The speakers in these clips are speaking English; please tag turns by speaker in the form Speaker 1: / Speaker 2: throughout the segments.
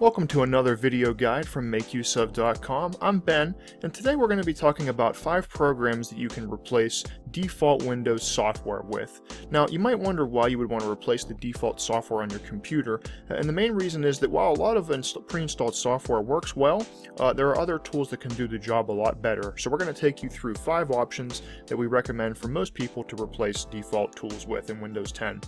Speaker 1: Welcome to another video guide from MakeUseOf.com. I'm Ben, and today we're going to be talking about five programs that you can replace default Windows software with. Now, you might wonder why you would want to replace the default software on your computer, and the main reason is that while a lot of pre-installed software works well, uh, there are other tools that can do the job a lot better. So we're going to take you through five options that we recommend for most people to replace default tools with in Windows 10.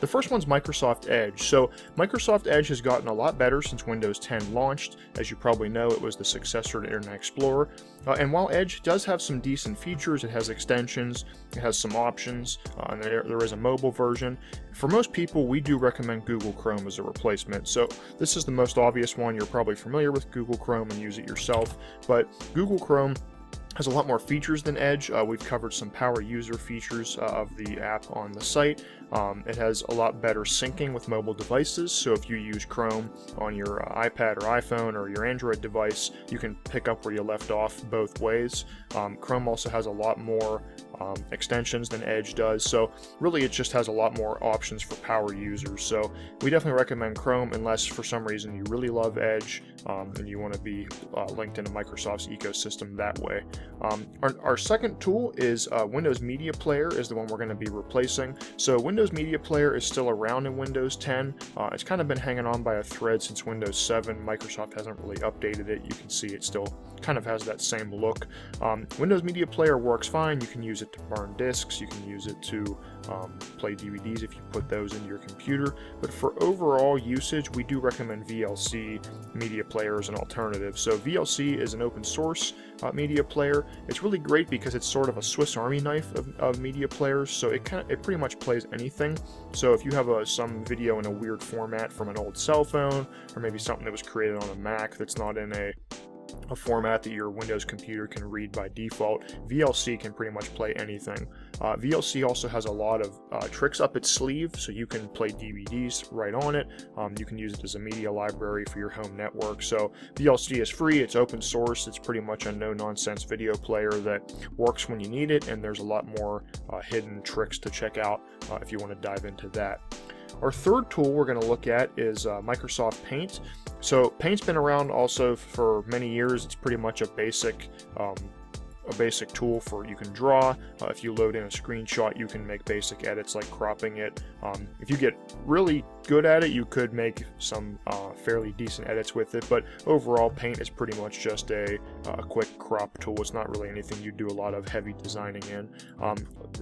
Speaker 1: The first one's Microsoft Edge. So Microsoft Edge has gotten a lot better since Windows 10 launched. As you probably know, it was the successor to Internet Explorer. Uh, and while Edge does have some decent features, it has extensions, it has some options, uh, and there, there is a mobile version. For most people, we do recommend Google Chrome as a replacement. So this is the most obvious one. You're probably familiar with Google Chrome and use it yourself. But Google Chrome has a lot more features than Edge. Uh, we've covered some power user features uh, of the app on the site. Um, it has a lot better syncing with mobile devices, so if you use Chrome on your uh, iPad or iPhone or your Android device, you can pick up where you left off both ways. Um, Chrome also has a lot more um, extensions than Edge does, so really it just has a lot more options for power users. So we definitely recommend Chrome unless for some reason you really love Edge um, and you want to be uh, linked into Microsoft's ecosystem that way. Um, our, our, second tool is uh, Windows Media Player is the one we're going to be replacing. So Windows Media Player is still around in Windows 10. Uh, it's kind of been hanging on by a thread since Windows 7. Microsoft hasn't really updated it. You can see it still kind of has that same look. Um, Windows Media Player works fine. You can use it to burn discs. You can use it to um, play DVDs if you put those into your computer. But for overall usage, we do recommend VLC Media Player as an alternative. So VLC is an open source uh, media player. It's really great because it's sort of a Swiss Army knife of, of media players, so it kind of, it pretty much plays anything. So if you have a, some video in a weird format from an old cell phone, or maybe something that was created on a Mac that's not in a a format that your Windows computer can read by default. VLC can pretty much play anything. Uh, VLC also has a lot of uh, tricks up its sleeve, so you can play DVDs right on it. Um, you can use it as a media library for your home network. So VLC is free, it's open source, it's pretty much a no-nonsense video player that works when you need it, and there's a lot more uh, hidden tricks to check out uh, if you want to dive into that. Our third tool we're going to look at is uh, Microsoft Paint. So Paint's been around also for many years. It's pretty much a basic um, a basic tool for you can draw. Uh, if you load in a screenshot, you can make basic edits like cropping it. Um, if you get really good at it, you could make some uh, fairly decent edits with it, but overall Paint is pretty much just a, a quick crop tool. It's not really anything you do a lot of heavy designing in. Um,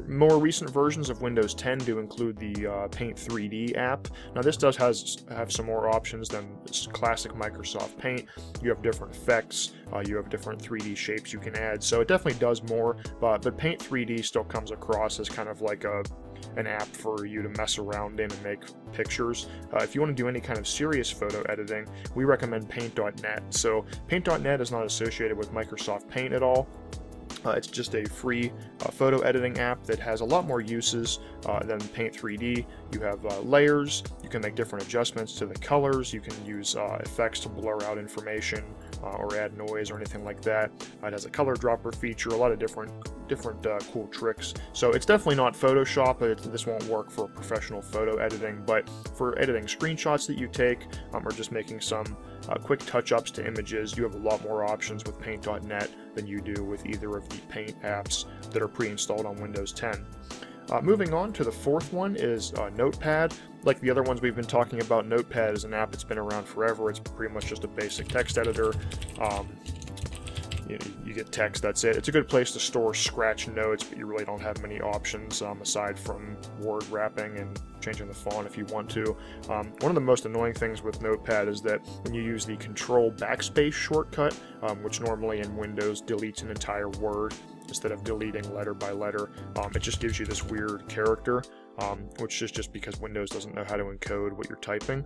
Speaker 1: more recent versions of Windows 10 do include the uh, Paint 3D app. Now this does has have some more options than classic Microsoft Paint. You have different effects, uh, you have different 3D shapes you can add, so it definitely does more, but, Paint 3D still comes across as kind of like a an app for you to mess around in and make pictures. Uh, if you want to do any kind of serious photo editing, we recommend Paint.net. So Paint.net is not associated with Microsoft Paint at all. Uh, it's just a free uh, photo editing app that has a lot more uses uh, than Paint 3D. You have uh, layers, you can make different adjustments to the colors, you can use uh, effects to blur out information uh, or add noise or anything like that. it has a color dropper feature, a lot of different different cool tricks. So it's definitely not Photoshop, this won't work for professional photo editing, but for editing screenshots that you take um, or just making some quick touch-ups to images, you have a lot more options with Paint.net than you do with either of the Paint apps that are pre-installed on Windows 10. Uh, moving on to the fourth one is uh, Notepad. Like the other ones we've been talking about, Notepad is an app that's been around forever. It's pretty much just a basic text editor. Um, you, you, get text, that's it. It's a good place to store scratch notes, but you really don't have many options um, aside from word wrapping and changing the font if you want to. Um, one of the most annoying things with Notepad is that when you use the Control Backspace shortcut, um, which normally in Windows deletes an entire word instead of deleting letter by letter, um, it just gives you this weird character, um, which is just because Windows doesn't know how to encode what you're typing.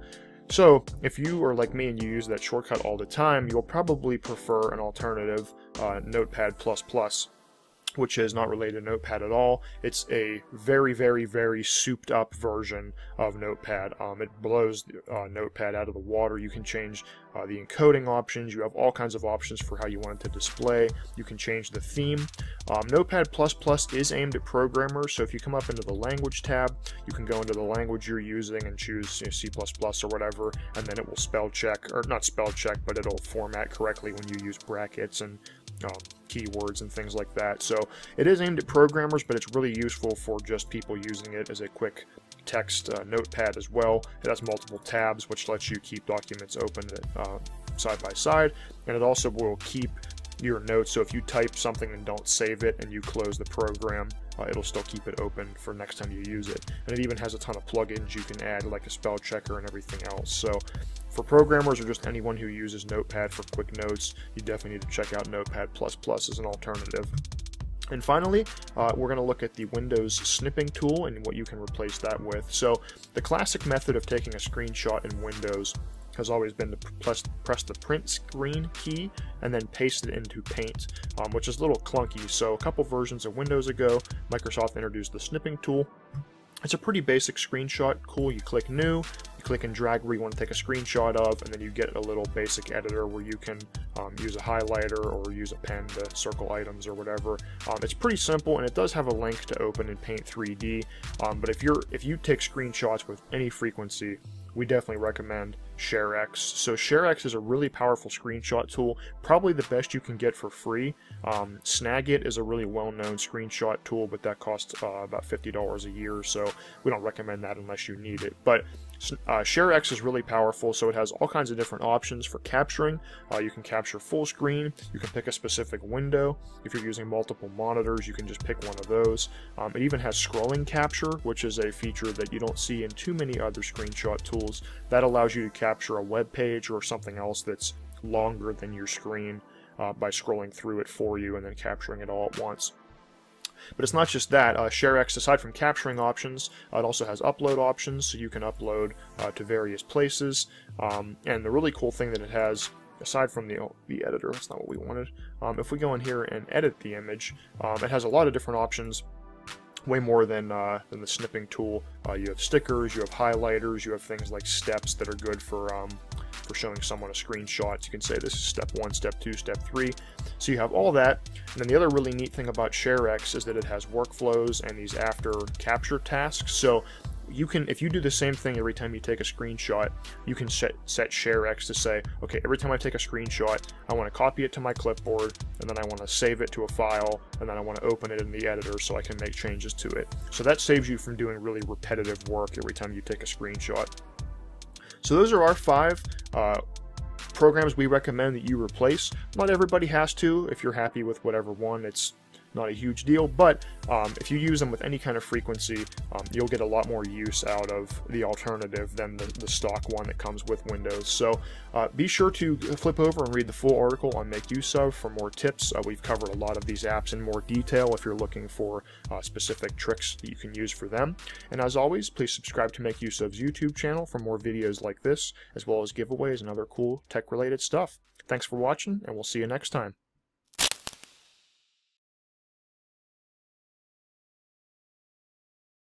Speaker 1: So, if you are like me and you use that shortcut all the time, you'll probably prefer an alternative, uh, Notepad++. Which is not related to Notepad at all. It's a very, very, very souped up version of Notepad. Um, it blows uh, Notepad out of the water. You can change uh, the encoding options. You have all kinds of options for how you want it to display. You can change the theme. Um, Notepad++ is aimed at programmers, so if you come up into the language tab, you can go into the language you're using and choose you know, C++ or whatever, and then it will spell check, or not spell check, but it'll format correctly when you use brackets and um, keywords and things like that. So it is aimed at programmers, but it's really useful for just people using it as a quick text uh, notepad as well. It has multiple tabs, which lets you keep documents open uh, side by side, and it also will keep your notes. So if you type something and don't save it and you close the program, it'll still keep it open for next time you use it. And it even has a ton of plugins you can add, like a spell checker and everything else. So for programmers or just anyone who uses Notepad for quick notes, you definitely need to check out Notepad++ as an alternative. And finally, uh, we're going to look at the Windows snipping tool and what you can replace that with. So the classic method of taking a screenshot in Windows has always been to press, press the print screen key and then paste it into Paint, um, which is a little clunky. So a couple versions of Windows ago, Microsoft introduced the snipping tool. It's a pretty basic screenshot. Cool, you click New, you click and drag where you want to take a screenshot of, and then you get a little basic editor where you can um, use a highlighter or use a pen to circle items or whatever. Um, it's pretty simple, and it does have a link to open in Paint 3D. Um, but if you're if you take screenshots with any frequency, we definitely recommend ShareX. So ShareX is a really powerful screenshot tool, probably the best you can get for free. Um, Snagit is a really well-known screenshot tool, but that costs uh, about $50 a year, so we don't recommend that unless you need it. But uh, ShareX is really powerful, so it has all kinds of different options for capturing. Uh, you can capture full screen, you can pick a specific window. If you're using multiple monitors, you can just pick one of those. Um, it even has scrolling capture, which is a feature that you don't see in too many other screenshot tools. That allows you to capture a web page or something else that's longer than your screen uh, by scrolling through it for you and then capturing it all at once. But it's not just that. Uh, ShareX, aside from capturing options, uh, it also has upload options, so you can upload uh, to various places. Um, and the really cool thing that it has, aside from the, oh, the editor, that's not what we wanted, um, if we go in here and edit the image, um, it has a lot of different options way more than uh, than the snipping tool. Uh, you have stickers, you have highlighters, you have things like steps that are good for um, for showing someone a screenshot. You can say this is step one, step two, step three. So you have all that. And then the other really neat thing about ShareX is that it has workflows and these after capture tasks. So you can, if you do the same thing every time you take a screenshot, you can set, set ShareX to say, okay, every time I take a screenshot, I want to copy it to my clipboard, and then I want to save it to a file, and then I want to open it in the editor so I can make changes to it. So that saves you from doing really repetitive work every time you take a screenshot. So those are our five uh, programs we recommend that you replace. Not everybody has to. If you're happy with whatever one, it's not a huge deal, but um, if you use them with any kind of frequency, um, you'll get a lot more use out of the alternative than the, the stock one that comes with Windows. So uh, be sure to flip over and read the full article on MakeUseOf for more tips. Uh, we've covered a lot of these apps in more detail if you're looking for uh, specific tricks that you can use for them. And as always, please subscribe to MakeUseOf's YouTube channel for more videos like this, as well as giveaways and other cool tech-related stuff. Thanks for watching, and we'll see you next time.